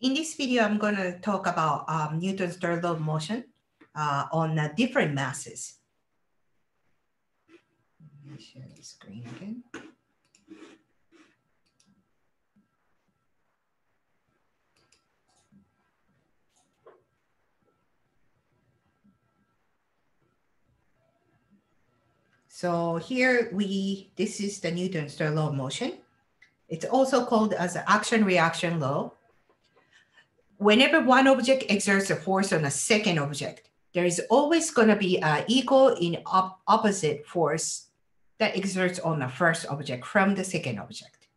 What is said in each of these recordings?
in this video, I'm going to talk about um, Newton's third law of motion uh, on uh, different masses. Let me share the screen again. So here we, this is the Newton's third law of motion. It's also called as the action reaction law. Whenever one object exerts a force on a second object, there is always going to be an equal in op opposite force that exerts on the first object from the second object.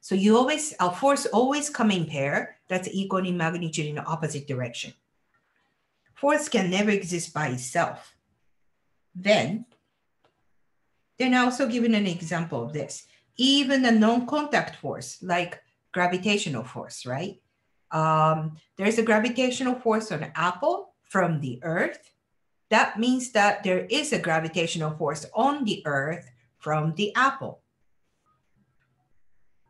So you always, a force always come in pair that's equal in magnitude in the opposite direction. Force can never exist by itself. Then then also given an example of this. Even a non-contact force like gravitational force, right? Um, there's a gravitational force on apple from the earth. That means that there is a gravitational force on the earth from the apple.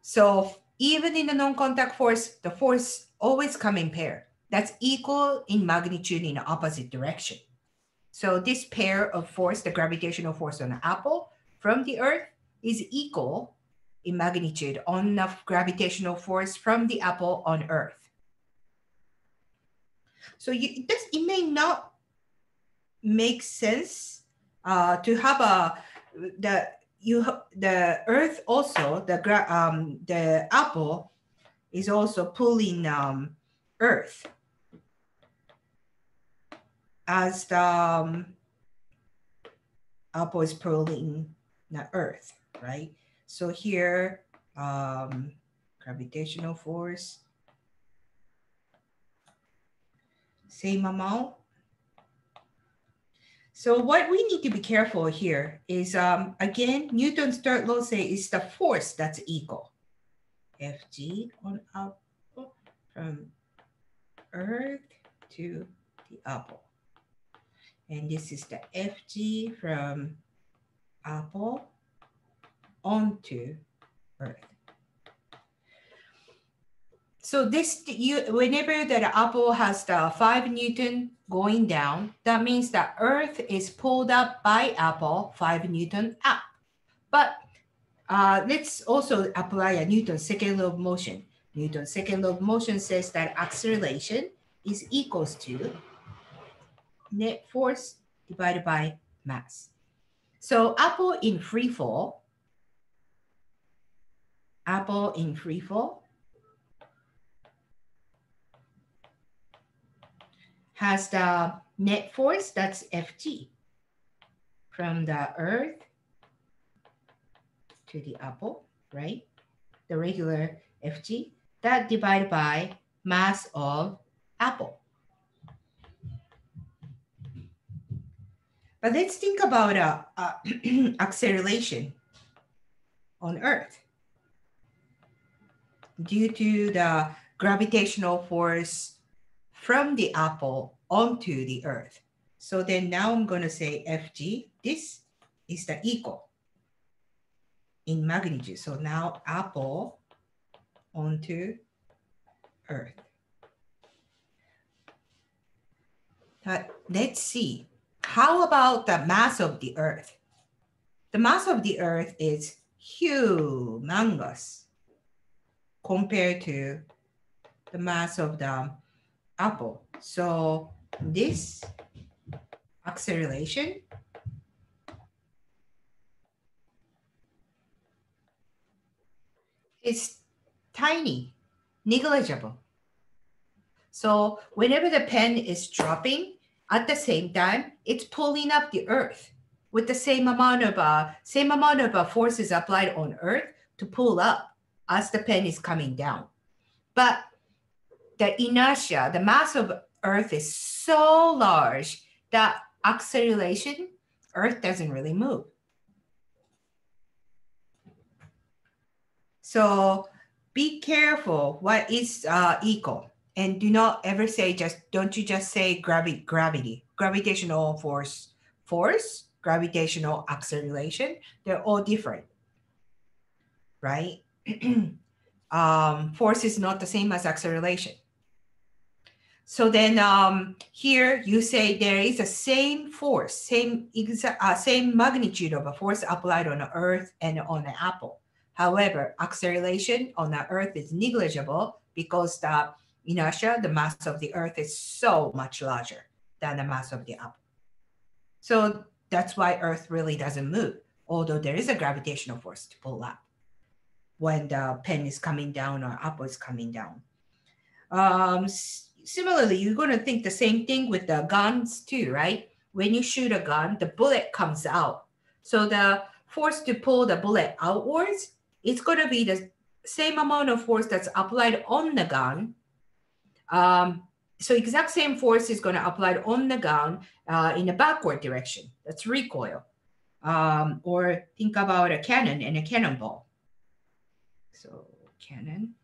So even in the non-contact force, the force always come in pair. That's equal in magnitude in opposite direction. So this pair of force, the gravitational force on apple from the Earth is equal in magnitude on the gravitational force from the apple on Earth. So you, it, does, it may not make sense uh, to have a the you the Earth also the um, the apple is also pulling um, Earth as the um, apple is pulling the Earth, right? So here, um, gravitational force, same amount. So what we need to be careful here is, um, again, Newton's third law say is the force that's equal. Fg on up from Earth to the apple. And this is the Fg from apple onto earth. So this, you, whenever that apple has the five Newton going down, that means that earth is pulled up by apple five Newton up. But uh, let's also apply a Newton's second law of motion. Newton's second law of motion says that acceleration is equals to net force divided by mass. So Apple in free fall, Apple in free fall has the net force, that's Fg, from the earth to the apple, right? The regular Fg, that divided by mass of apple. But let's think about uh, uh, acceleration on Earth. Due to the gravitational force from the apple onto the Earth. So then now I'm going to say Fg, this is the equal in magnitude. So now apple onto Earth. But let's see how about the mass of the Earth? The mass of the Earth is humongous compared to the mass of the apple. So this acceleration is tiny, negligible. So whenever the pen is dropping, at the same time, it's pulling up the earth with the same amount of uh, same amount of uh, forces applied on earth to pull up as the pen is coming down. But the inertia, the mass of earth is so large that acceleration, earth doesn't really move. So be careful what is uh, equal and do not ever say just don't you just say gravity gravity gravitational force force gravitational acceleration they're all different right um, force is not the same as acceleration. So then um, here you say there is a same force, same exa- uh, same magnitude of a force applied on the Earth and on the apple. However, acceleration on the Earth is negligible because the inertia, the mass of the Earth is so much larger than the mass of the apple. So that's why Earth really doesn't move, although there is a gravitational force to pull up when the pen is coming down or apple is coming down. Um, similarly, you're going to think the same thing with the guns too, right? When you shoot a gun, the bullet comes out. So the force to pull the bullet outwards, it's going to be the same amount of force that's applied on the gun. Um, so exact same force is going to apply on the gun uh, in a backward direction. That's recoil. Um, or think about a cannon and a cannonball. So cannon.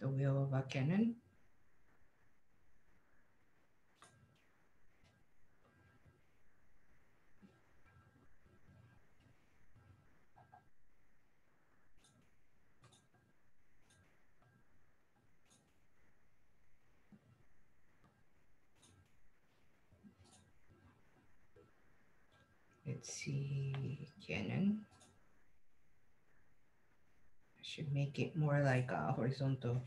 The wheel of a cannon. Let's see, cannon should make it more like a horizontal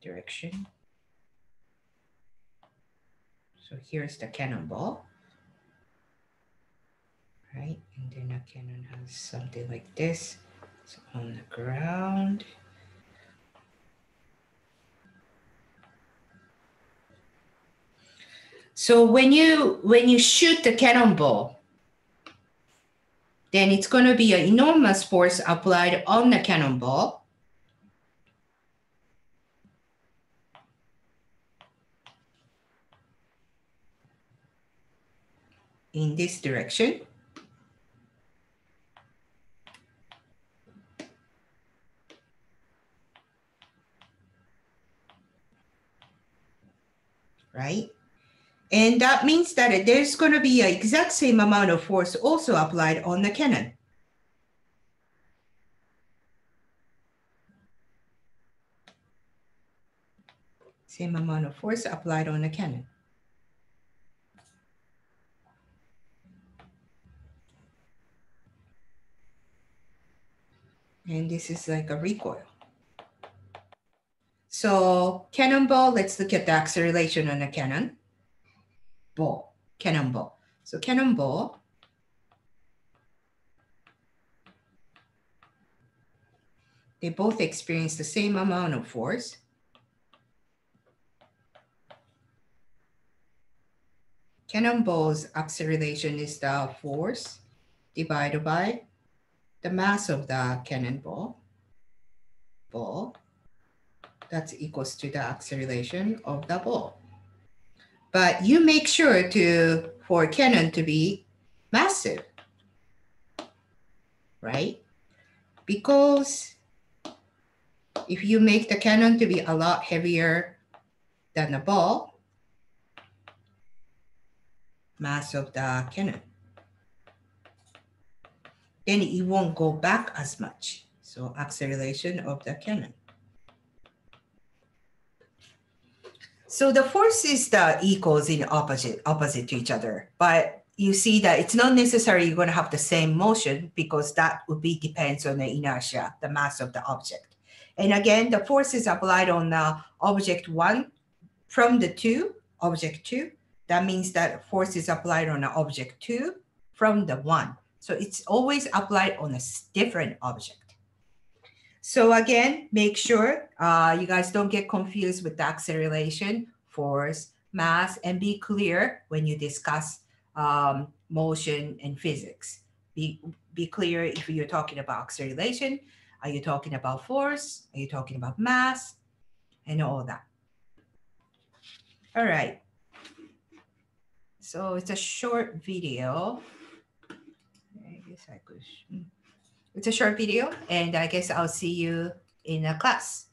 direction. So here's the cannonball, right? And then a cannon has something like this. So on the ground. So when you when you shoot the cannonball, then it's going to be an enormous force applied on the cannonball. in this direction. Right? And that means that there's going to be an exact same amount of force also applied on the cannon. Same amount of force applied on the cannon. And this is like a recoil. So cannonball, let's look at the acceleration on a cannon ball, cannonball. So cannonball they both experience the same amount of force. Cannonball's acceleration is the force divided by the mass of the cannonball ball. That's equals to the acceleration of the ball. But you make sure to for cannon to be massive, right? Because if you make the cannon to be a lot heavier than the ball, mass of the cannon, then it won't go back as much. So acceleration of the cannon. So the forces that equals in opposite opposite to each other, but you see that it's not necessarily you're going to have the same motion because that would be depends on the inertia, the mass of the object. And again, the forces applied on the object one from the two, object two, that means that force is applied on the object two from the one. So it's always applied on a different object. So again, make sure uh, you guys don't get confused with the acceleration, force, mass, and be clear when you discuss um, motion and physics. Be, be clear if you're talking about acceleration, are you talking about force? Are you talking about mass? And all that. All right. So it's a short video. I guess I could. It's a short video, and I guess I'll see you in a class.